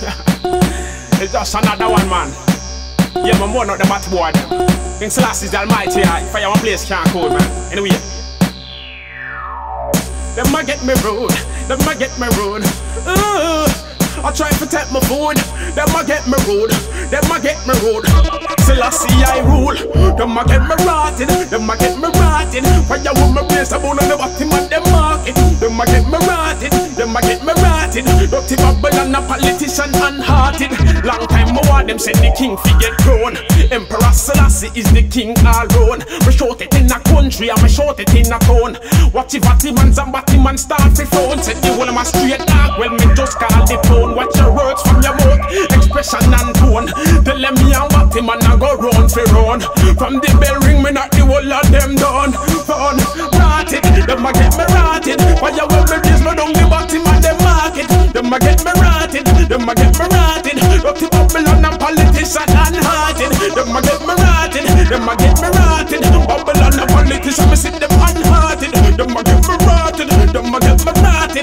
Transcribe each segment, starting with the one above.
it's just another one, man. Yeah, man, more not the bat board. King Selassie is the Almighty, I fire one place can't code, man. Anyway. Them a get me rude, them a get me rude. Ooh, I try to protect my food, them a get me rude, them a get me rude. Selassie I rule, them a get me rotted, them a get me rotted. Fire with my brace, I bone on the bottom of them market. Them a get me rotted, them a get me rotted. Dirty Babylon, a politician unhearted. Long time more them said the king fi get grown. Emperor Selassie is the king all round. Me short it in a country and me short it in a town. Watch if batty man and batty man start fi phone. Said the whole of my straight dog. Well me just call the phone. Watch your words from your mouth, expression and tone. Tell them me and batty man a go round fi round. From the bell ring me knock the whole of them down. Fun, rotted, them a get me rotted. Why you want me this? Me down the batty man them market. Them a get me rotted, them a get me rotted. Dirty Babylon and politician unhearted. Them a get me rotted, them a get me rotted.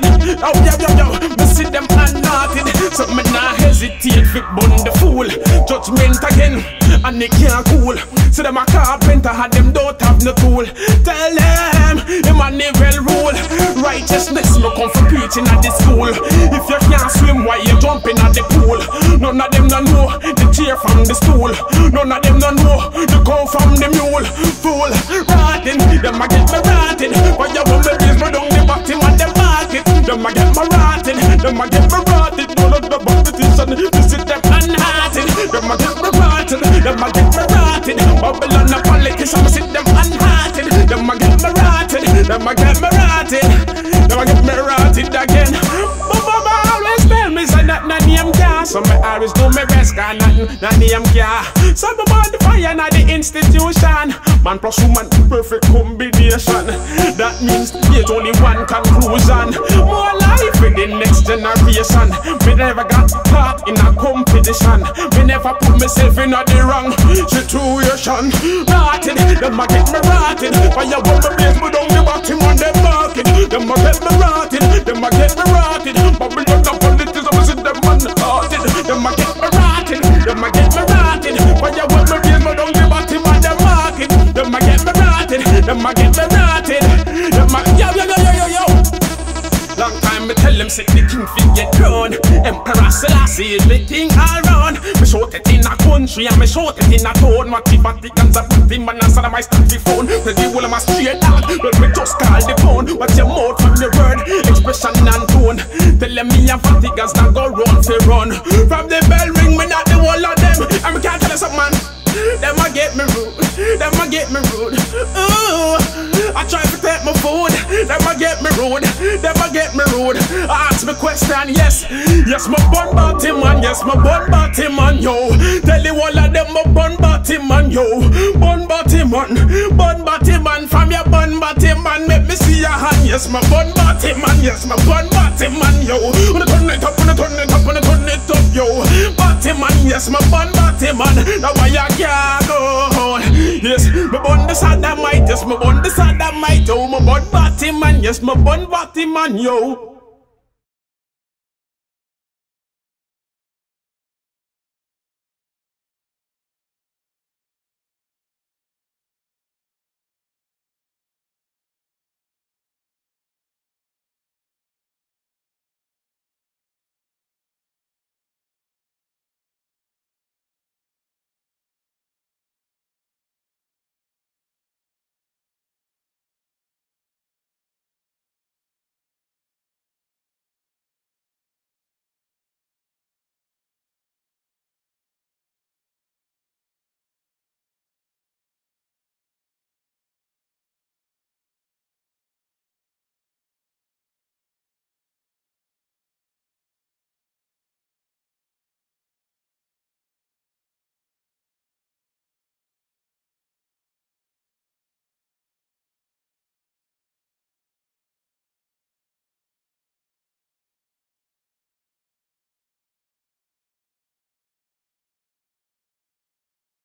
Rotted. Oh yeah yeah yeah, me see them unhearted. So me nah hesitate fi bun the fool. Judgment again, and they can't cool. So them a carpenter had them don't have no tool. Tell them, never rule. Righteousness no come from preaching at the school. If you can't swim, why you jumping at the pool? None of them no know the chair from the stool. None of them no know the cow from the mule. Fool, rotten, them a get me rotten. Them a get me rotten, them a get me rotten. All of the politician, this is them unhearted. Them a get me rotten, them a get me rotten. Babylon a politician, me see them unhearted. Them a get me rotten, them a get me rotten. Them a get me rotten again. But Mama always tell me say that na name car. So me always do my best, cause nothing na name car. So me burn the fire na the institution. Man plus woman, perfect combination. That means there's only one conclusion. Generation. Me never got caught in a competition. Me never put myself in a the wrong situation. Rotted, them a get me rotted. Fire want me blaze me down the bottom them say the king fi get crowned. Emperor Selassie is the king all round. Me shout it in a country and me shout it in a town. What the Vatican's a pretty man and son of my stuffy phone. Tell the whole of my straight dog Well me just call the phone. Watch your mouth from your word Expression and tone. Tell them me and Vatican's not go run fi run. From the bell ring me not the whole of them. And me can't tell you something man get me rude. Ooh, I try to take my food, a get me rude, a get me rude. I ask me question, yes, yes, my bun body man, yes, my bun body man, yo. Tell you all of them, my bun body man, yo. Bun body man, bun body man, from your bun body man, make me see your hand, yes, my bun body man, yes, my bun body man, yo. Wanna turn it up, wanna turn it up, wanna turn it up, yo. Body man, yes, my bun body man, now why I can't go. Yes, my bun the sodomite, yes, my bun the sodomite, oh, yo. My bun body man, yes, my bun body man, yo.